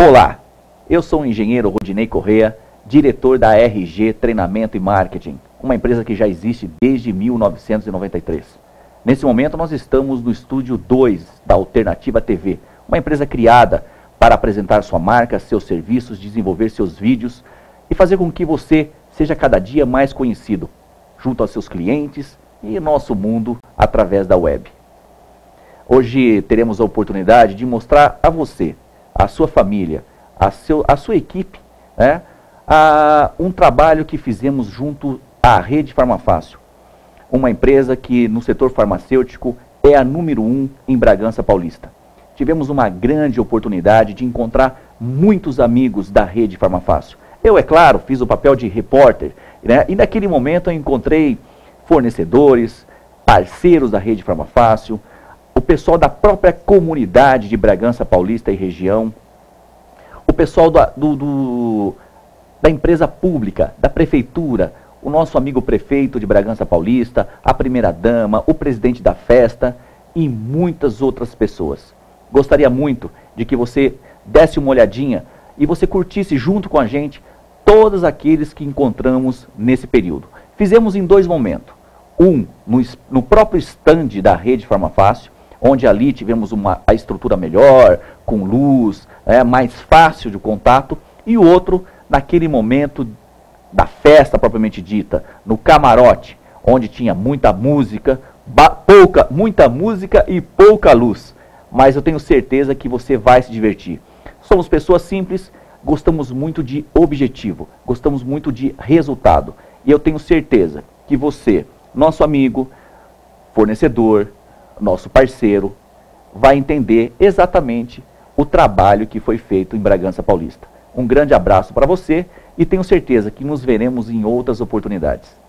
Olá, eu sou o engenheiro Rodinei Correa, diretor da RG Treinamento e Marketing, uma empresa que já existe desde 1993. Nesse momento nós estamos no estúdio 2 da Alternativa TV, uma empresa criada para apresentar sua marca, seus serviços, desenvolver seus vídeos e fazer com que você seja cada dia mais conhecido junto aos seus clientes e nosso mundo através da web. Hoje teremos a oportunidade de mostrar a você, a sua família, a, seu, a sua equipe, né, a, um trabalho que fizemos junto à Rede Farmafácil, uma empresa que no setor farmacêutico é a número um em Bragança Paulista. Tivemos uma grande oportunidade de encontrar muitos amigos da Rede Farmafácil. Eu, é claro, fiz o papel de repórter, né, e naquele momento eu encontrei fornecedores, parceiros da Rede Farmafácil, pessoal da própria comunidade de Bragança Paulista e região, o pessoal do, do, do, da empresa pública, da prefeitura, o nosso amigo prefeito de Bragança Paulista, a primeira-dama, o presidente da festa e muitas outras pessoas. Gostaria muito de que você desse uma olhadinha e você curtisse junto com a gente todos aqueles que encontramos nesse período. Fizemos em dois momentos. Um, no, no próprio stand da Rede Farmafácil, onde ali tivemos uma, a estrutura melhor, com luz, é, mais fácil de contato, e o outro naquele momento da festa propriamente dita, no camarote, onde tinha muita música, pouca, muita música e pouca luz. Mas eu tenho certeza que você vai se divertir. Somos pessoas simples, gostamos muito de objetivo, gostamos muito de resultado. E eu tenho certeza que você, nosso amigo, fornecedor, nosso parceiro, vai entender exatamente o trabalho que foi feito em Bragança Paulista. Um grande abraço para você e tenho certeza que nos veremos em outras oportunidades.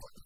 what